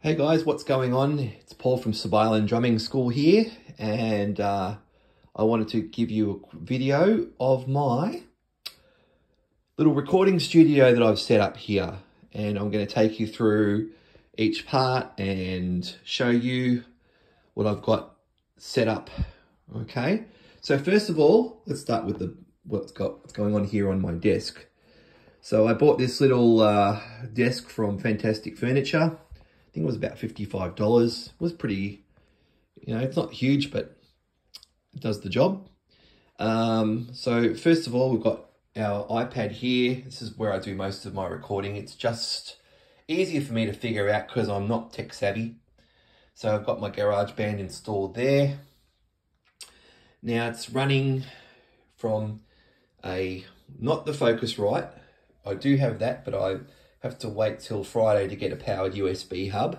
Hey guys, what's going on? It's Paul from Subilon Drumming School here, and uh, I wanted to give you a video of my little recording studio that I've set up here. And I'm going to take you through each part and show you what I've got set up. Okay, so first of all, let's start with the what's got what's going on here on my desk. So I bought this little uh, desk from Fantastic Furniture think it was about $55. It was pretty, you know, it's not huge, but it does the job. Um, so first of all, we've got our iPad here. This is where I do most of my recording. It's just easier for me to figure out because I'm not tech savvy. So I've got my GarageBand installed there. Now it's running from a, not the Focusrite. I do have that, but I have to wait till Friday to get a powered USB hub.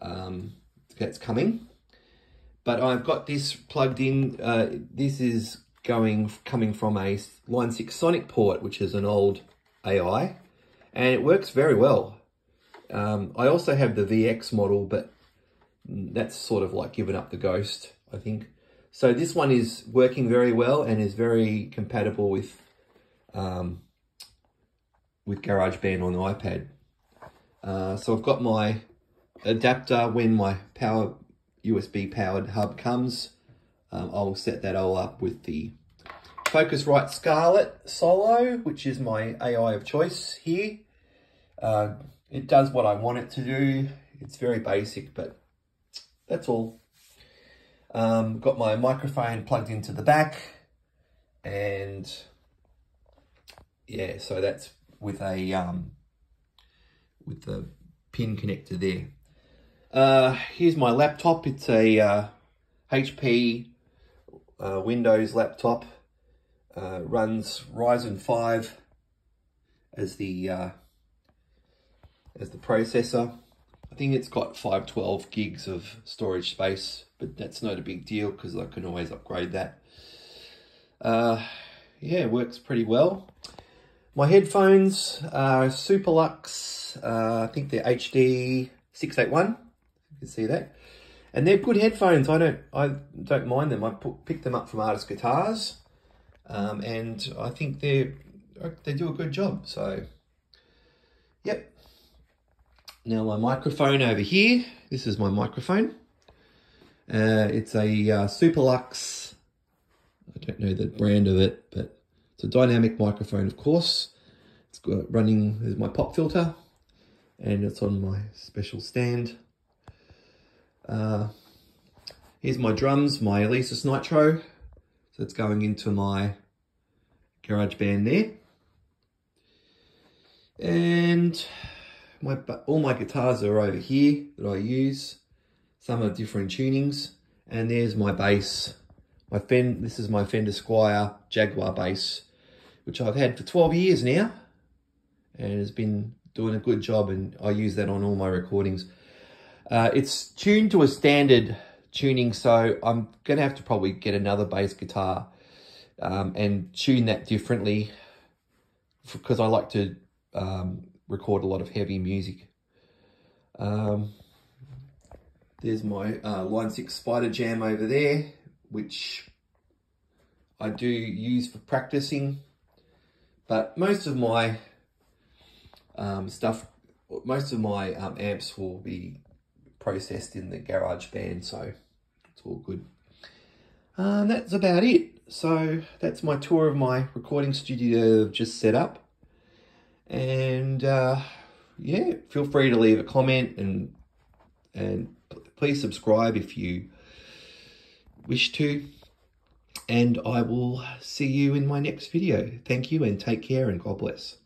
Um, that's coming. But I've got this plugged in. Uh, this is going coming from a Line 6 Sonic port, which is an old AI. And it works very well. Um, I also have the VX model, but that's sort of like giving up the ghost, I think. So this one is working very well and is very compatible with um, with GarageBand on the iPad. Uh, so I've got my adapter when my power USB powered hub comes. Um, I'll set that all up with the Focusrite Scarlett Solo, which is my AI of choice here. Uh, it does what I want it to do. It's very basic, but that's all. Um, got my microphone plugged into the back and yeah, so that's with a um, with the pin connector there. Uh, here's my laptop. It's a uh, HP uh, Windows laptop. Uh, runs Ryzen 5 as the uh, as the processor. I think it's got 512 gigs of storage space, but that's not a big deal because I can always upgrade that. Uh, yeah, it works pretty well. My headphones are Superlux, uh, I think they're HD 681, you can see that. And they're good headphones, I don't I don't mind them. I put, picked them up from Artist Guitars, um, and I think they they do a good job, so, yep. Now my microphone over here, this is my microphone. Uh, it's a uh, Superlux, I don't know the brand of it, but it's a dynamic microphone, of course. It's got running, there's my pop filter, and it's on my special stand. Uh, here's my drums, my Alesis Nitro. So it's going into my GarageBand there. And my all my guitars are over here that I use. Some are different tunings. And there's my bass. My Fen this is my Fender Squier Jaguar bass which I've had for 12 years now and has been doing a good job and I use that on all my recordings. Uh, it's tuned to a standard tuning, so I'm going to have to probably get another bass guitar um, and tune that differently because I like to um, record a lot of heavy music. Um, there's my uh, Line 6 Spider Jam over there, which I do use for practicing but most of my um, stuff, most of my um, amps will be processed in the GarageBand, so it's all good. Um, that's about it. So that's my tour of my recording studio just set up. And uh, yeah, feel free to leave a comment and and please subscribe if you wish to and I will see you in my next video. Thank you and take care and God bless.